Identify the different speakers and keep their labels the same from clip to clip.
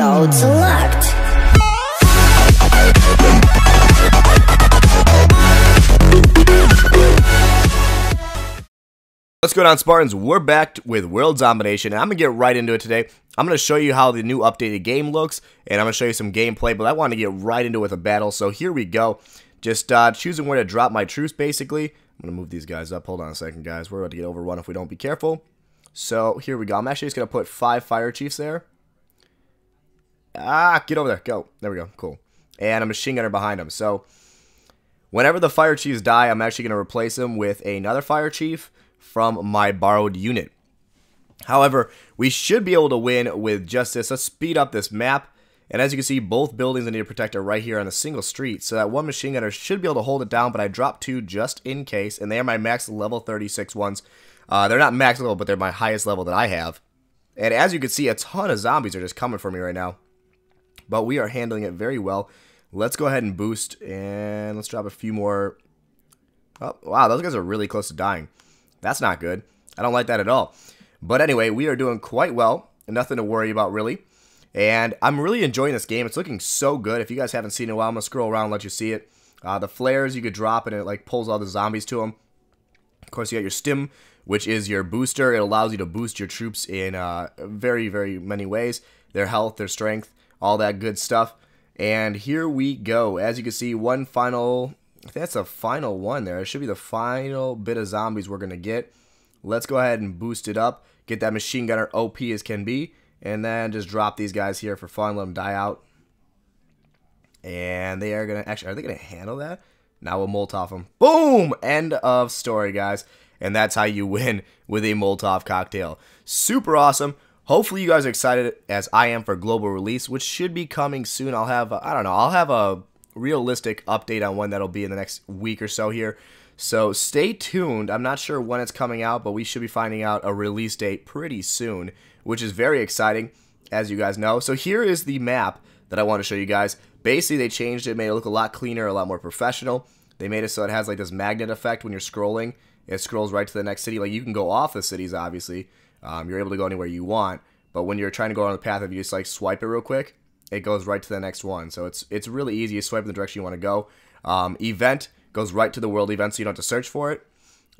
Speaker 1: Select.
Speaker 2: What's going on, Spartans? We're back with World Zombination, and I'm going to get right into it today. I'm going to show you how the new updated game looks, and I'm going to show you some gameplay, but I want to get right into it with a battle, so here we go. Just uh, choosing where to drop my troops, basically. I'm going to move these guys up. Hold on a second, guys. We're about to get overrun if we don't be careful. So, here we go. I'm actually just going to put five fire chiefs there. Ah, get over there. Go. There we go. Cool. And a machine gunner behind him. So, whenever the fire chiefs die, I'm actually going to replace them with another fire chief from my borrowed unit. However, we should be able to win with just this. Let's speed up this map. And as you can see, both buildings I need to protect are right here on a single street. So that one machine gunner should be able to hold it down, but I dropped two just in case. And they are my max level 36 ones. Uh, they're not max level, but they're my highest level that I have. And as you can see, a ton of zombies are just coming for me right now. But we are handling it very well. Let's go ahead and boost. And let's drop a few more. Oh, wow, those guys are really close to dying. That's not good. I don't like that at all. But anyway, we are doing quite well. Nothing to worry about, really. And I'm really enjoying this game. It's looking so good. If you guys haven't seen it in a while, I'm going to scroll around and let you see it. Uh, the flares you could drop, and it like pulls all the zombies to them. Of course, you got your stim, which is your booster. It allows you to boost your troops in uh, very, very many ways. Their health, their strength, all that good stuff. And here we go. As you can see, one final, that's a final one there. It should be the final bit of zombies we're going to get. Let's go ahead and boost it up. Get that machine gunner OP as can be. And then just drop these guys here for fun. Let them die out. And they are going to... Actually, are they going to handle that? Now we'll Molotov them. Boom! End of story, guys. And that's how you win with a Molotov cocktail. Super awesome. Hopefully you guys are excited as I am for global release, which should be coming soon. I'll have, I don't know, I'll have a realistic update on when that'll be in the next week or so here. So stay tuned. I'm not sure when it's coming out, but we should be finding out a release date pretty soon, which is very exciting, as you guys know. So here is the map that I want to show you guys. Basically, they changed it, made it look a lot cleaner, a lot more professional. They made it so it has like this magnet effect when you're scrolling. It scrolls right to the next city. Like you can go off the cities, obviously. Um, you're able to go anywhere you want. But when you're trying to go on the path, if you just like swipe it real quick, it goes right to the next one. So it's it's really easy. You swipe in the direction you want to go. Um, event goes right to the world event, so you don't have to search for it.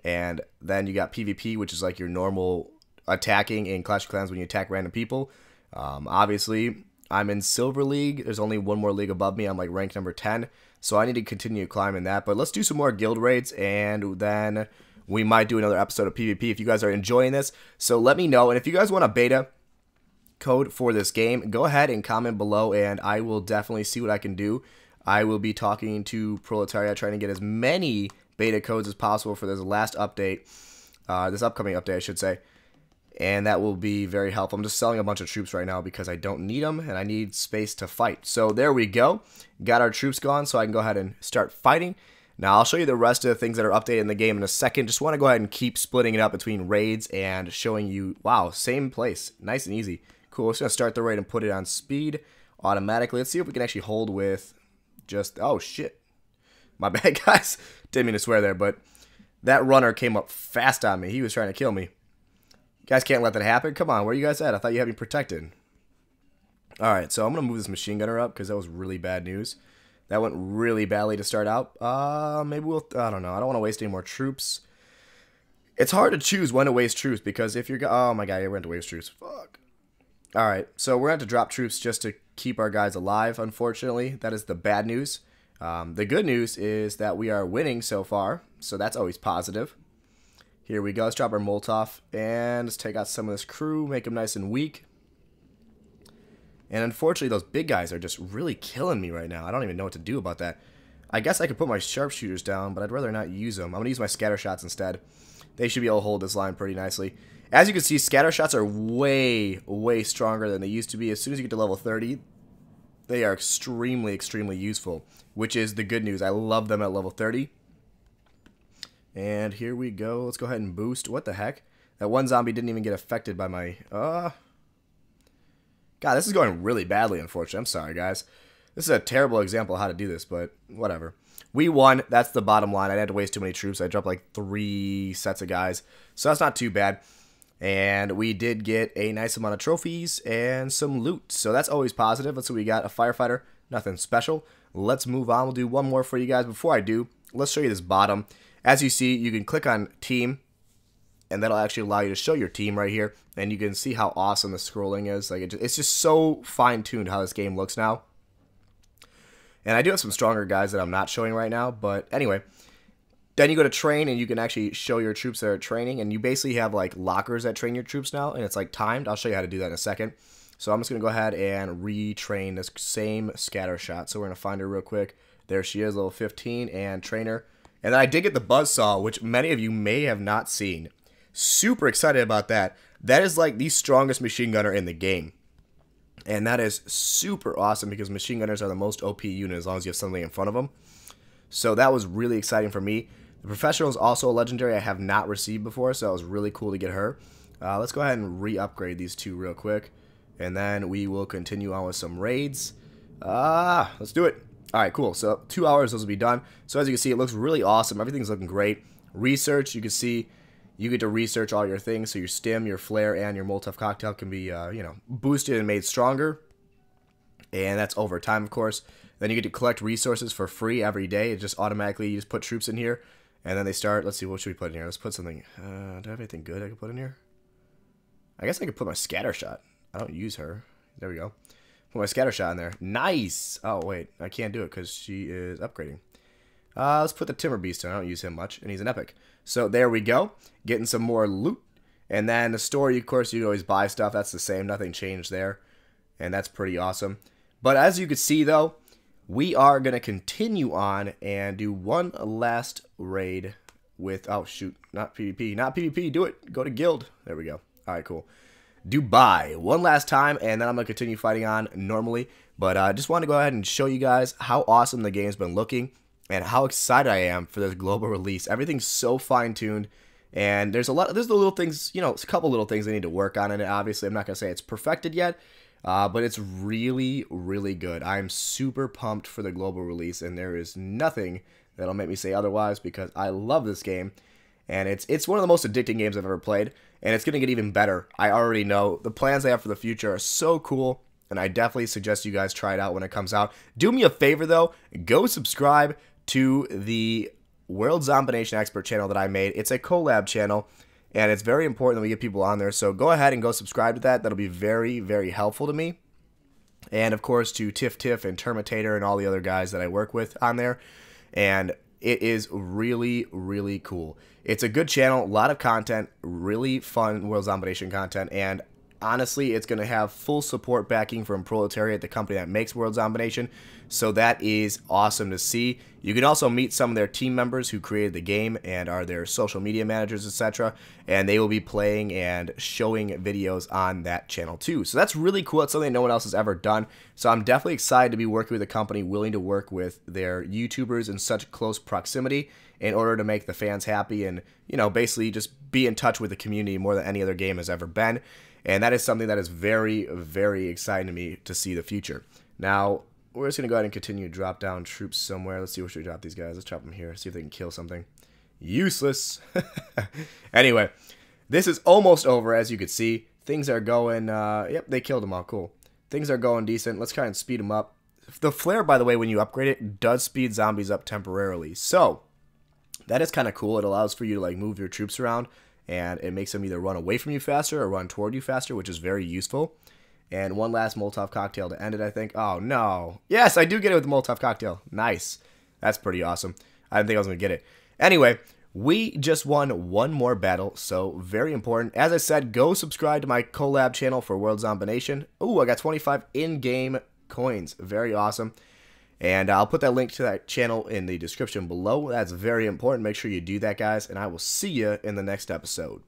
Speaker 2: And then you got PvP, which is like your normal attacking in Clash of Clans when you attack random people. Um, obviously, I'm in Silver League. There's only one more league above me. I'm like rank number 10. So I need to continue climbing that. But let's do some more guild raids and then we might do another episode of PvP if you guys are enjoying this. So let me know. And if you guys want a beta, code for this game, go ahead and comment below and I will definitely see what I can do. I will be talking to Proletariat trying to get as many beta codes as possible for this last update, uh, this upcoming update I should say, and that will be very helpful. I'm just selling a bunch of troops right now because I don't need them and I need space to fight. So there we go. Got our troops gone so I can go ahead and start fighting. Now I'll show you the rest of the things that are updated in the game in a second. Just want to go ahead and keep splitting it up between raids and showing you, wow, same place. Nice and easy. Cool, we're just start the raid and put it on speed automatically. Let's see if we can actually hold with just, oh shit. My bad, guys. Didn't mean to swear there, but that runner came up fast on me. He was trying to kill me. You guys can't let that happen. Come on, where you guys at? I thought you had me protected. Alright, so I'm going to move this machine gunner up because that was really bad news. That went really badly to start out. Uh, maybe we'll, I don't know. I don't want to waste any more troops. It's hard to choose when to waste troops because if you're, oh my god, I went to waste troops. Fuck. Alright, so we're going to have to drop troops just to keep our guys alive, unfortunately. That is the bad news. Um, the good news is that we are winning so far, so that's always positive. Here we go. Let's drop our Molotov, and let's take out some of this crew, make them nice and weak. And unfortunately, those big guys are just really killing me right now. I don't even know what to do about that. I guess I could put my sharpshooters down, but I'd rather not use them. I'm going to use my scatter shots instead. They should be able to hold this line pretty nicely. As you can see, scatter shots are way, way stronger than they used to be. As soon as you get to level 30, they are extremely, extremely useful, which is the good news. I love them at level 30. And here we go. Let's go ahead and boost. What the heck? That one zombie didn't even get affected by my... Uh... God, this is going really badly, unfortunately. I'm sorry, guys. This is a terrible example of how to do this, but whatever. We won. That's the bottom line. I have to waste too many troops. I dropped like three sets of guys. So that's not too bad. And we did get a nice amount of trophies and some loot. So that's always positive. Let's see we got. A firefighter. Nothing special. Let's move on. We'll do one more for you guys. Before I do, let's show you this bottom. As you see, you can click on team. And that'll actually allow you to show your team right here. And you can see how awesome the scrolling is. Like It's just so fine-tuned how this game looks now. And I do have some stronger guys that I'm not showing right now. But anyway, then you go to train and you can actually show your troops that are training. And you basically have like lockers that train your troops now. And it's like timed. I'll show you how to do that in a second. So I'm just going to go ahead and retrain this same scatter shot. So we're going to find her real quick. There she is, level 15 and trainer. And then I did get the Buzzsaw, which many of you may have not seen. Super excited about that. That is like the strongest machine gunner in the game. And that is super awesome because machine gunners are the most OP unit as long as you have something in front of them. So that was really exciting for me. The professional is also a legendary I have not received before, so it was really cool to get her. Uh, let's go ahead and re-upgrade these two real quick. And then we will continue on with some raids. Ah, let's do it. All right, cool. So two hours, those will be done. So as you can see, it looks really awesome. Everything's looking great. Research, you can see you get to research all your things. So your stim, your flare, and your Molotov cocktail can be, uh, you know, boosted and made stronger. And that's over time, of course. Then you get to collect resources for free every day. It just automatically, you just put troops in here. And then they start, let's see, what should we put in here? Let's put something, uh, do I have anything good I can put in here? I guess I could put my scatter shot. I don't use her. There we go. Put my scatter shot in there. Nice! Oh, wait. I can't do it because she is upgrading. Uh, let's put the Timber Beast in. I don't use him much, and he's an epic. So there we go. Getting some more loot. And then the store, of course, you always buy stuff. That's the same. Nothing changed there. And that's pretty awesome. But as you can see, though, we are going to continue on and do one last raid with, oh shoot, not PvP, not PvP, do it, go to guild, there we go, alright, cool. Dubai, one last time, and then I'm going to continue fighting on normally, but I uh, just want to go ahead and show you guys how awesome the game's been looking, and how excited I am for this global release. Everything's so fine-tuned, and there's a lot, there's the little things, you know, a couple little things I need to work on it, obviously, I'm not to say it's perfected yet, uh, but it's really, really good. I'm super pumped for the global release, and there is nothing that'll make me say otherwise because I love this game, and it's it's one of the most addicting games I've ever played, and it's gonna get even better. I already know the plans I have for the future are so cool, and I definitely suggest you guys try it out when it comes out. Do me a favor though, go subscribe to the World Zombination Expert channel that I made. It's a collab channel and it's very important that we get people on there. So go ahead and go subscribe to that. That'll be very, very helpful to me. And of course to Tiff Tiff and Terminator and all the other guys that I work with on there. And it is really, really cool. It's a good channel, a lot of content, really fun World Zombination content, and honestly, it's going to have full support backing from Proletariat, the company that makes World Zombination. So that is awesome to see. You can also meet some of their team members who created the game and are their social media managers, etc. And they will be playing and showing videos on that channel too. So that's really cool. It's something no one else has ever done. So I'm definitely excited to be working with a company willing to work with their YouTubers in such close proximity in order to make the fans happy and, you know, basically just be in touch with the community more than any other game has ever been. And that is something that is very, very exciting to me to see the future. Now, we're just going to go ahead and continue to drop down troops somewhere. Let's see where should we drop these guys. Let's drop them here. See if they can kill something. Useless. anyway, this is almost over, as you can see. Things are going, uh, yep, they killed them all. Cool. Things are going decent. Let's try and speed them up. The flare, by the way, when you upgrade it, does speed zombies up temporarily. So, that is kind of cool. It allows for you to, like, move your troops around and it makes them either run away from you faster or run toward you faster, which is very useful. And one last Molotov cocktail to end it, I think. Oh, no. Yes, I do get it with the Molotov cocktail. Nice. That's pretty awesome. I didn't think I was going to get it. Anyway, we just won one more battle, so very important. As I said, go subscribe to my collab channel for World Zombination. Ooh, I got 25 in-game coins. Very awesome. And I'll put that link to that channel in the description below. That's very important. Make sure you do that, guys. And I will see you in the next episode.